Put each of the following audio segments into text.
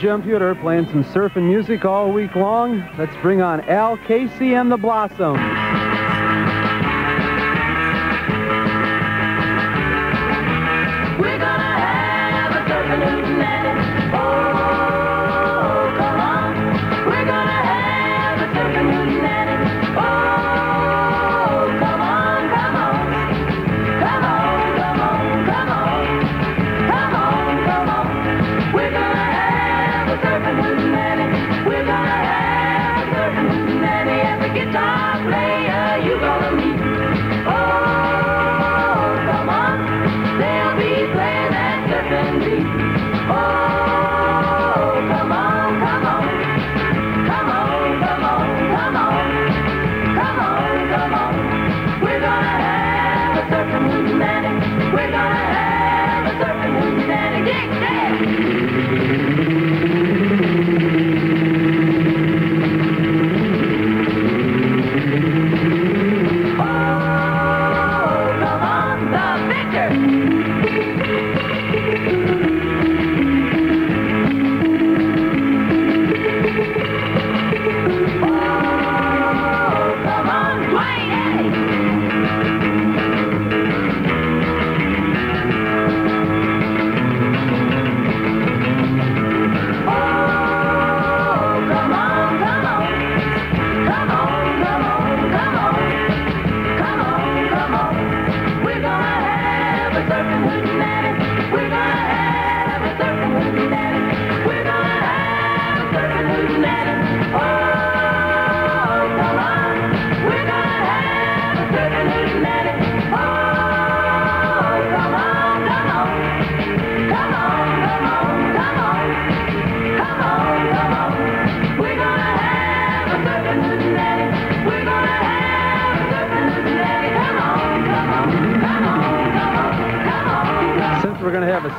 Pewter playing some surfing music all week long. Let's bring on Al Casey and the Blossoms.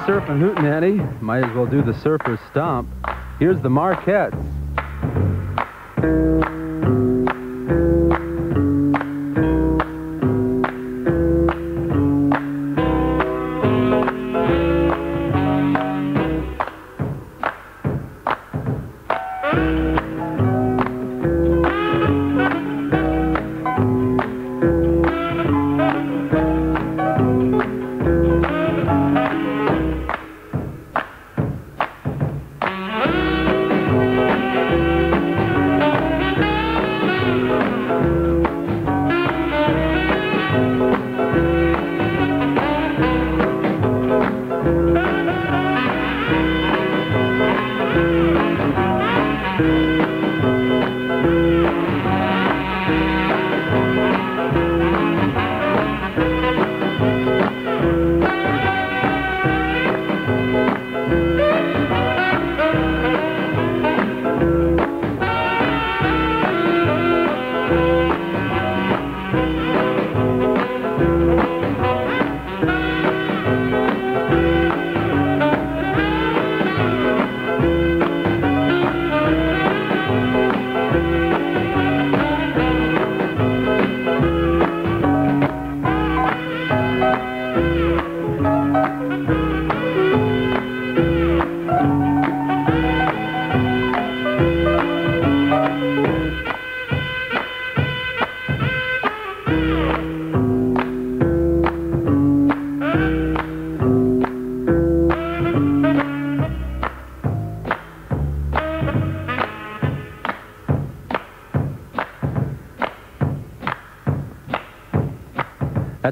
Surfing hootenanny. Might as well do the surfer stomp. Here's the Marketts.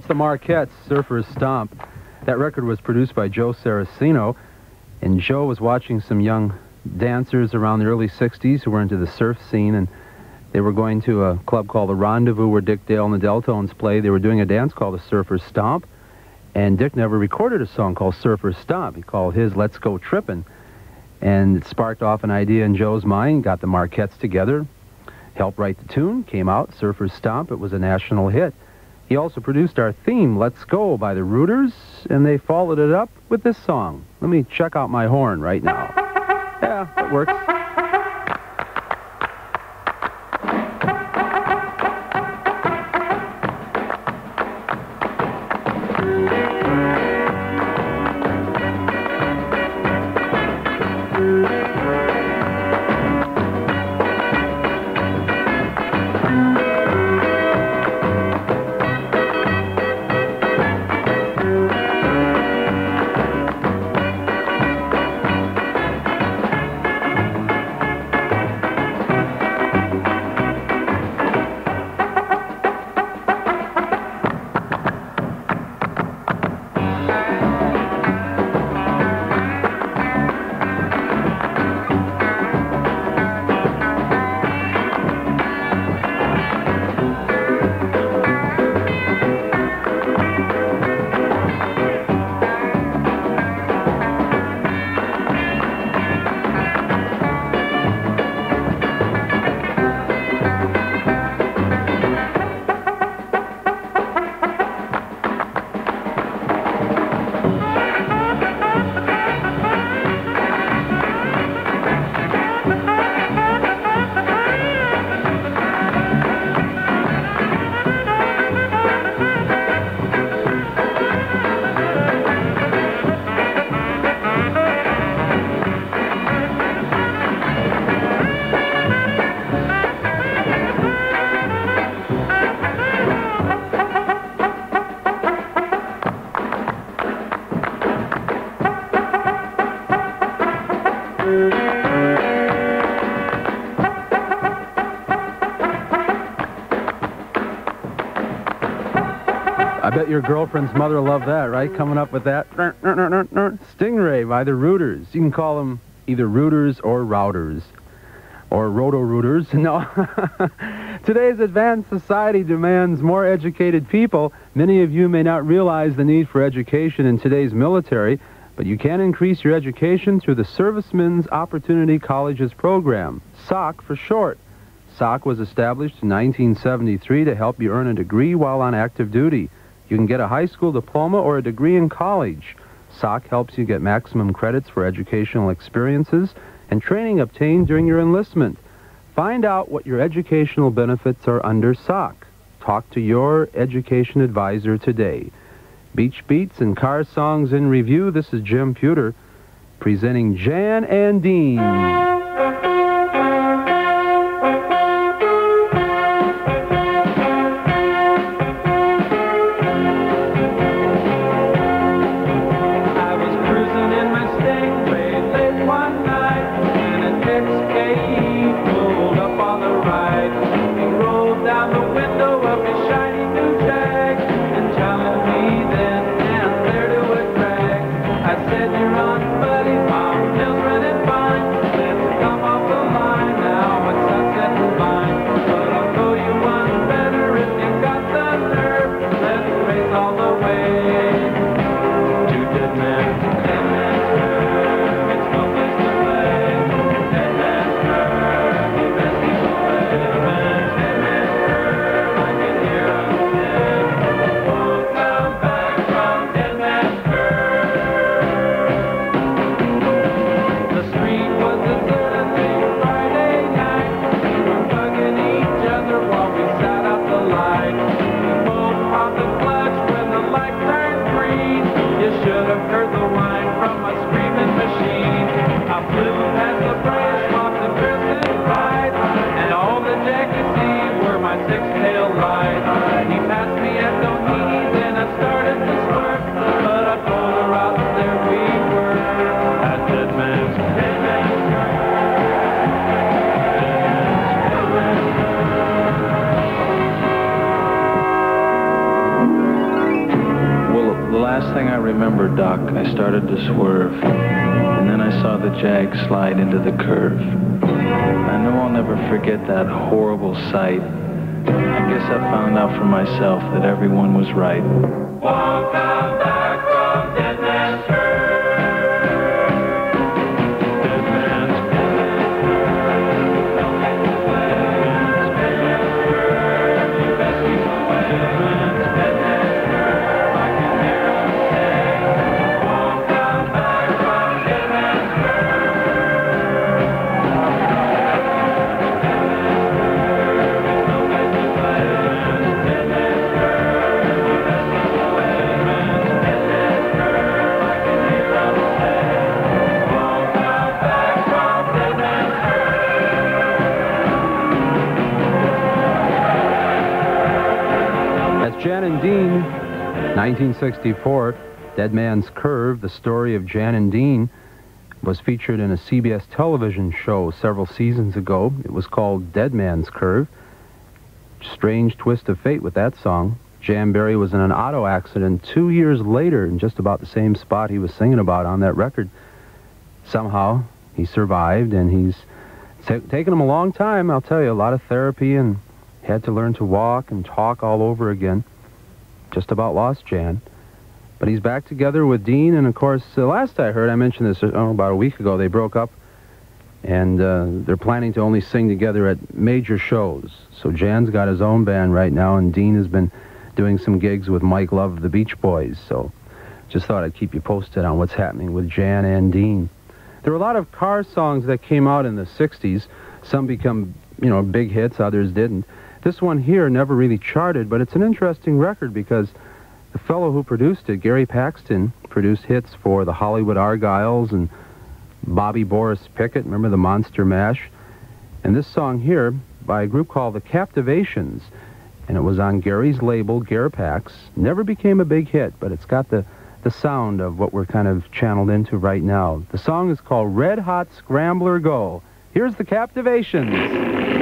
The Marketts, Surfer's Stomp. That record was produced by Joe Saraceno, and Joe was watching some young dancers around the early 60s who were into the surf scene, and they were going to a club called the Rendezvous where Dick Dale and the Del-Tones played. They were doing a dance called the Surfer's Stomp, and Dick never recorded a song called Surfer's Stomp. He called his Let's Go Trippin', and it sparked off an idea in Joe's mind, got the Marketts together, helped write the tune, came out, Surfer's Stomp. It was a national hit. He also produced our theme, Let's Go, by the Rooters, and they followed it up with this song. Let me check out my horn right now. Yeah, it works. I bet your girlfriend's mother loved that, right? Coming up with that. Stingray by the Rooters. You can call them either Rooters or Routers. Or Roto-Rooters. No. Today's advanced society demands more educated people. Many of you may not realize the need for education in today's military, but you can increase your education through the Servicemen's Opportunity Colleges program, SOC for short. SOC was established in 1973 to help you earn a degree while on active duty. You can get a high school diploma or a degree in college. SOC helps you get maximum credits for educational experiences and training obtained during your enlistment. Find out what your educational benefits are under SOC. Talk to your education advisor today. Beach Beats and Car Songs in Review. This is Jim Pewter presenting Jan and Dean. I started to swerve, and then I saw the Jag slide into the curve. I know I'll never forget that horrible sight. I guess I found out for myself that everyone was right. 1964, Dead Man's Curve, the story of Jan and Dean, was featured in a CBS television show several seasons ago. It was called Dead Man's Curve. Strange twist of fate with that song. Jan Berry was in an auto accident two years later in just about the same spot he was singing about on that record. Somehow, he survived, and he's taken him a long time, I'll tell you, a lot of therapy and had to learn to walk and talk all over again. Just about lost Jan. But he's back together with Dean, and of course, the last I heard, I mentioned this oh, about a week ago, they broke up, and uh, they're planning to only sing together at major shows. So Jan's got his own band right now, and Dean has been doing some gigs with Mike Love of the Beach Boys. So just thought I'd keep you posted on what's happening with Jan and Dean. There were a lot of car songs that came out in the 60s. Some become, you know, big hits, others didn't. This one here never really charted, but it's an interesting record because the fellow who produced it, Gary Paxton, produced hits for the Hollywood Argyles and Bobby Boris Pickett. Remember the Monster Mash? And this song here by a group called the Captivations, and it was on Gary's label, Garpax. Never became a big hit, but it's got the the sound of what we're kind of channeled into right now. The song is called Red Hot Scrambler Go. Here's the Captivations.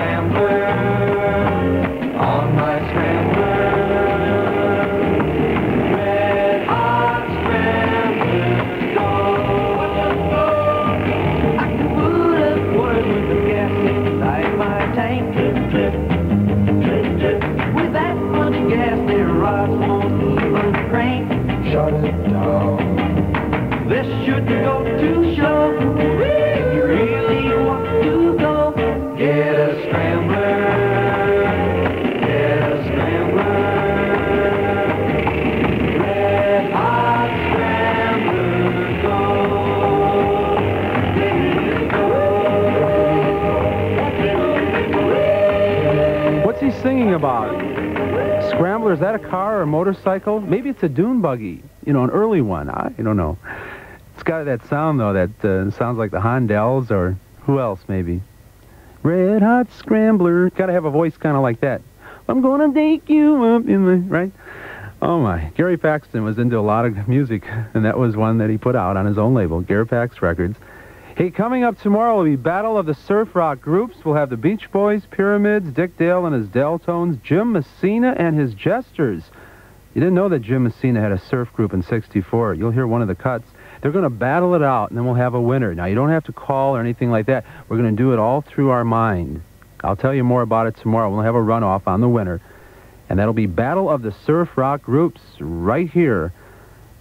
November. Motorcycle. Maybe it's a dune buggy, you know, an early one. I, I don't know. It's got that sound, though, that uh, sounds like the Hondells or who else, maybe. Red Hot Scrambler. Got to have a voice kind of like that. I'm going to take you up in the... Right? Oh, my. Gary Paxton was into a lot of music, and that was one that he put out on his own label, Gary Pax Records. Hey, coming up tomorrow will be Battle of the Surf Rock Groups. We'll have the Beach Boys, Pyramids, Dick Dale and his Del-Tones, Jim Messina and his Jesters. You didn't know that Jim Messina had a surf group in 64. You'll hear one of the cuts. They're going to battle it out, and then we'll have a winner. Now, you don't have to call or anything like that. We're going to do it all through our mind. I'll tell you more about it tomorrow. We'll have a runoff on the winner. And that'll be Battle of the Surf Rock Groups right here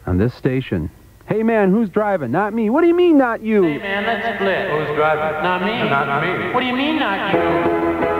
on this station. Hey, man, who's driving? Not me. What do you mean, not you? Hey, man, let's split. Who's driving? Not me. Not me. What do you mean, not you?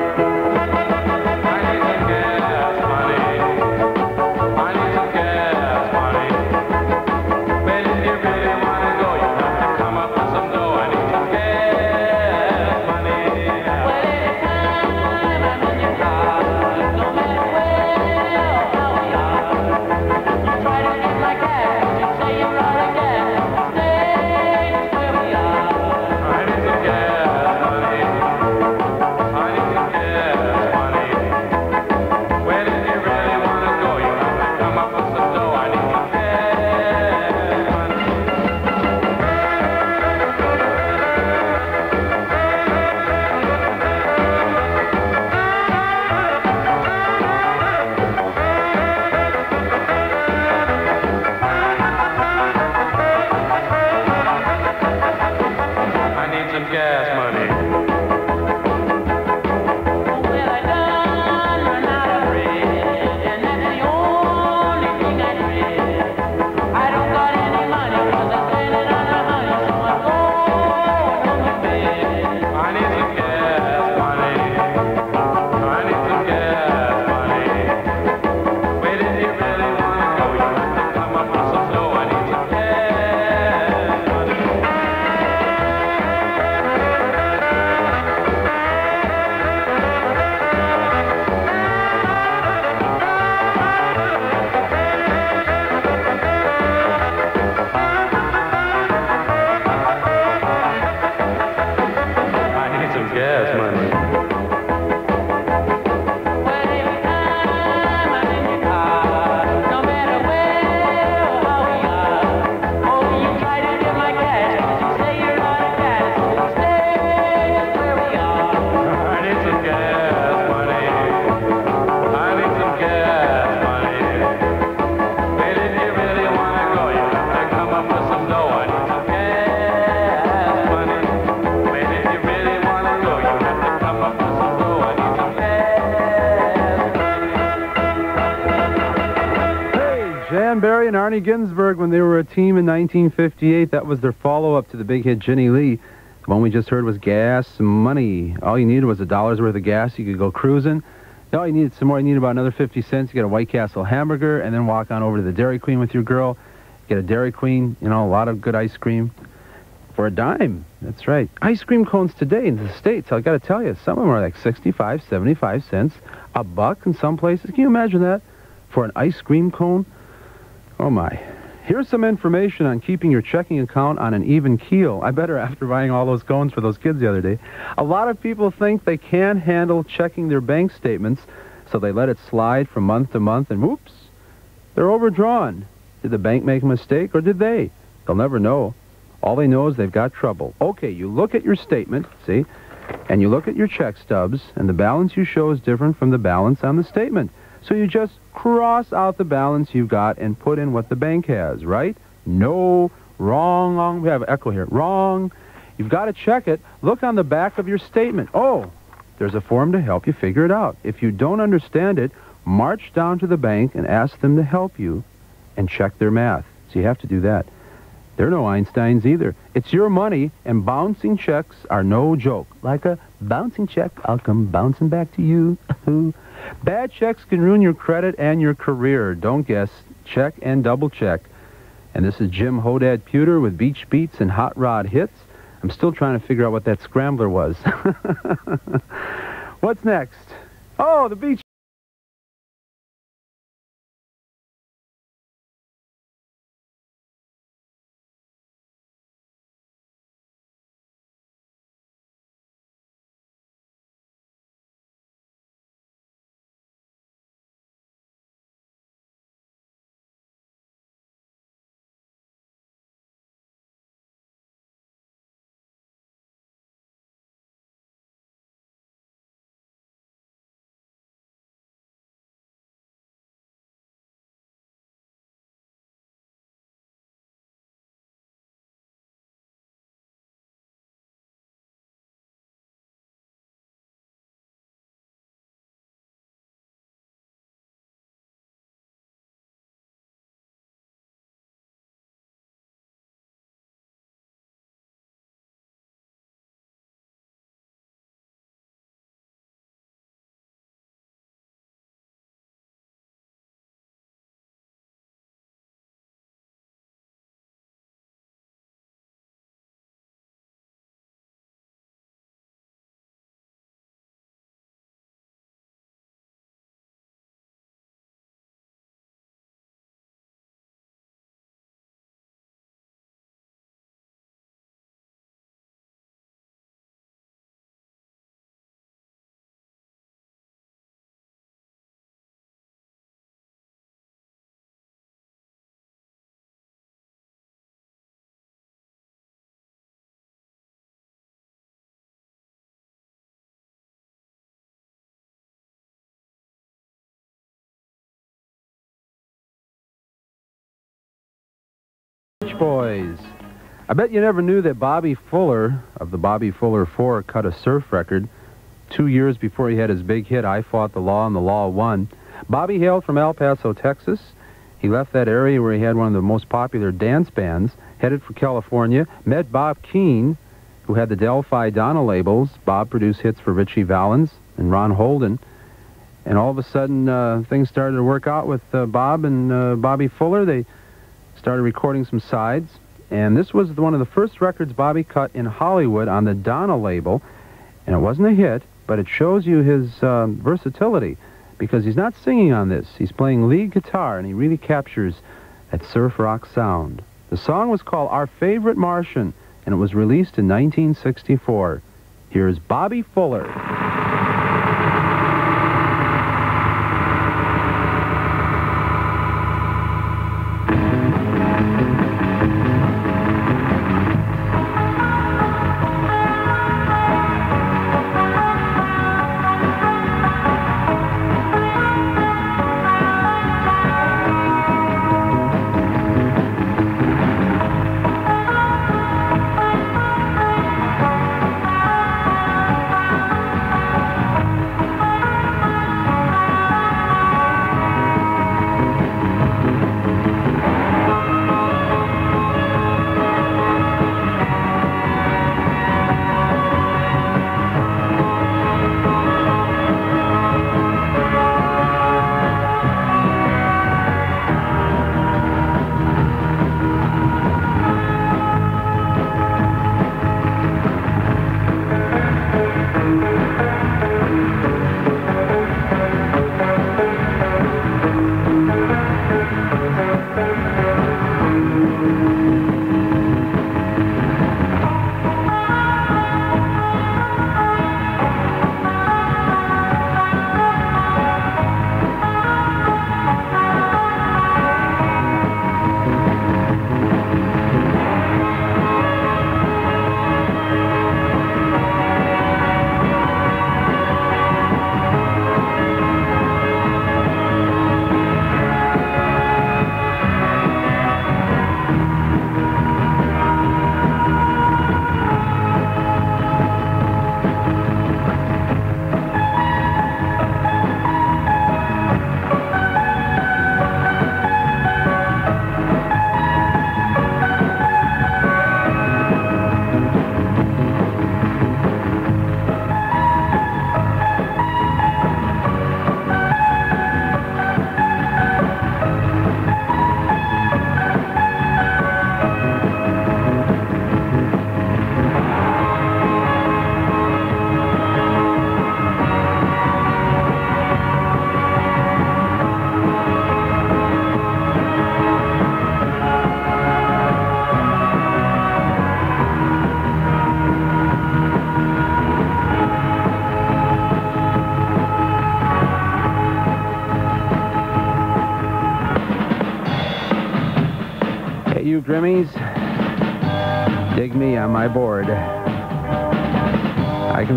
Arnie Ginsburg when they were a team in 1958. That was their follow-up to the big hit Jennie Lee. The one we just heard was Gas Money. All you needed was a dollar's worth of gas. You could go cruising. All you needed some more. You need about another 50 cents. You get a White Castle hamburger and then walk on over to the Dairy Queen with your girl. Get a Dairy Queen, you know, a lot of good ice cream for a dime. That's right. Ice cream cones today in the States, I got to tell you, some of them are like 65, 75 cents, a buck in some places. Can you imagine that for an ice cream cone? Oh, my. Here's some information on keeping your checking account on an even keel. I better after buying all those cones for those kids the other day. A lot of people think they can't handle checking their bank statements, so they let it slide from month to month, and whoops, they're overdrawn. Did the bank make a mistake, or did they? They'll never know. All they know is they've got trouble. Okay, you look at your statement, see, and you look at your check stubs, and the balance you show is different from the balance on the statement. So you just cross out the balance you've got and put in what the bank has, right? No, wrong, wrong. We have echo here. Wrong. You've got to check it. Look on the back of your statement. Oh, there's a form to help you figure it out. If you don't understand it, march down to the bank and ask them to help you and check their math. So you have to do that. They're no Einsteins either. It's your money, and bouncing checks are no joke. Like a bouncing check, I'll come bouncing back to you. Bad checks can ruin your credit and your career. Don't guess. Check and double check. And this is Jim Hodad Pewter with Beach Beats and Hot Rod Hits. I'm still trying to figure out what that scrambler was. What's next? Oh, the Beach Boys. I bet you never knew that Bobby Fuller of the Bobby Fuller Four cut a surf record two years before he had his big hit, I Fought the Law and the Law Won. Bobby hailed from El Paso, Texas. He left that area where he had one of the most popular dance bands, headed for California, met Bob Keane, who had the Del-Fi Donna labels. Bob produced hits for Ritchie Valens and Ron Holden. And all of a sudden, uh, things started to work out with uh, Bob and uh, Bobby Fuller. They started recording some sides, and this was one of the first records Bobby cut in Hollywood on the Donna label, and it wasn't a hit, but it shows you his um, versatility because he's not singing on this. He's playing lead guitar, and he really captures that surf rock sound. The song was called Our Favorite Martian, and it was released in 1964. Here's Bobby Fuller.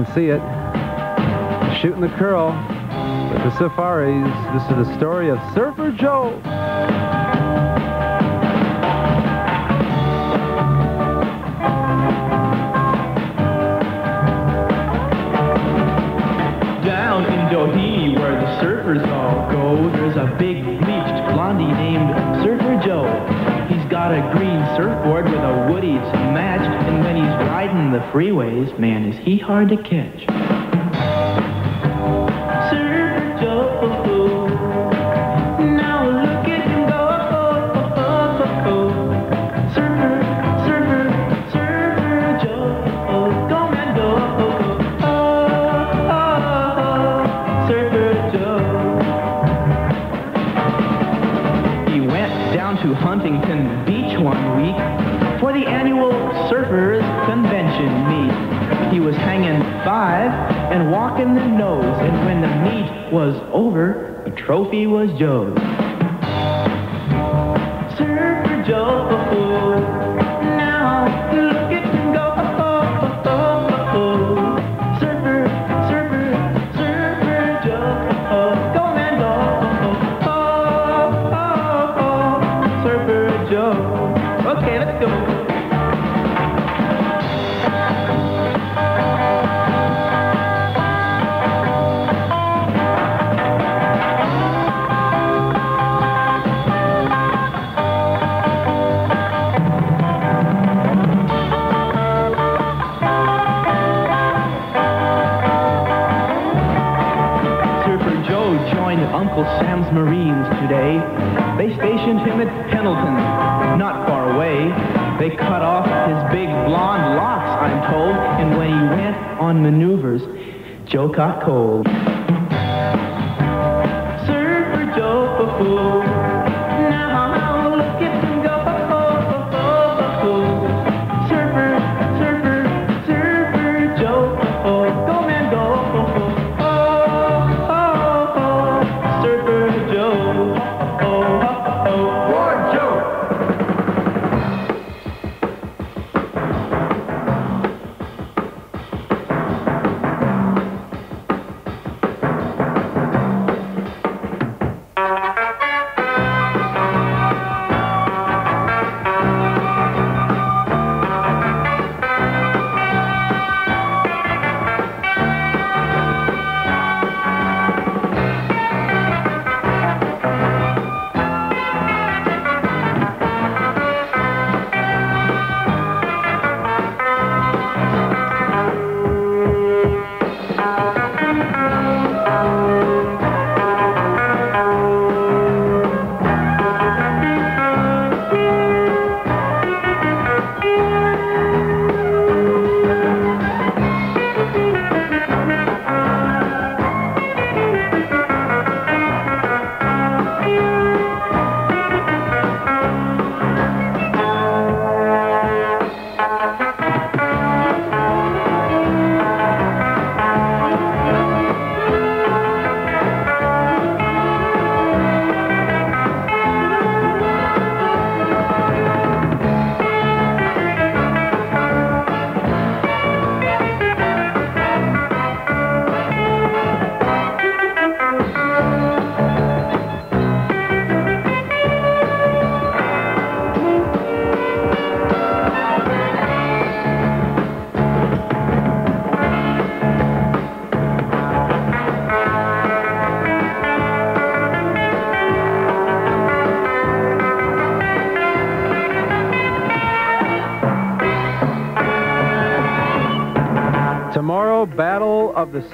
Can see it. Shooting the curl with the Safaris. This is the story of Surfer Joe. Down in Doheny, where the surfers all go, there's a big bleached blondie named Surfer Joe. Got a green surfboard with a woody to match, and when he's riding the freeways, man, is he hard to catch. Trophy was Joe's. Surfer Joe, now look at him go. Surfer, surfer, surfer Joe, go man go. Surfer Joe. Okay, let's go. Joe caught cold.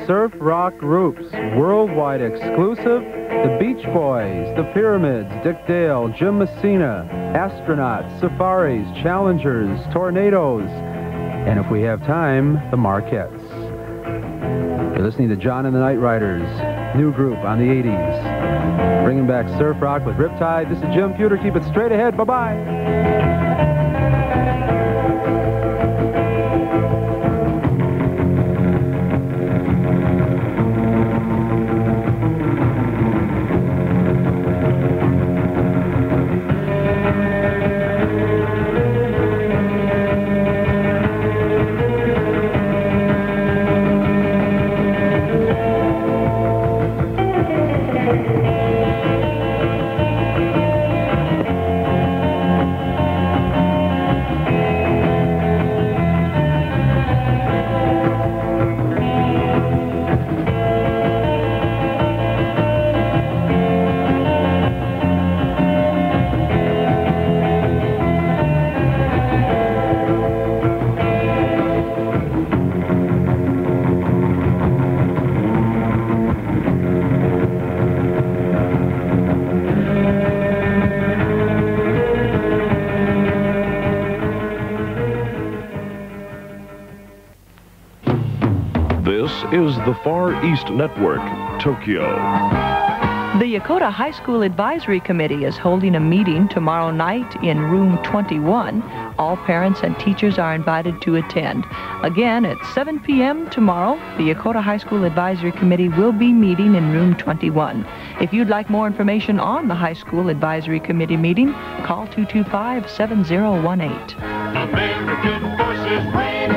Surf Rock Groups. Worldwide exclusive. The Beach Boys, The Pyramids, Dick Dale, Jim Messina, Astronauts, Safaris, Challengers, Tornadoes, and if we have time, the Marketts. You're listening to John and the Night Riders, new group on the 80s. Bringing back surf rock with Riptide. This is Jim Pewter. Keep it straight ahead. Bye-bye. The Far East Network, Tokyo. The Yokota High School Advisory Committee is holding a meeting tomorrow night in room 21. All parents and teachers are invited to attend. Again, at 7 p.m. tomorrow, the Yokota High School Advisory Committee will be meeting in room 21. If you'd like more information on the High School Advisory Committee meeting, call 225 7018. American forces reign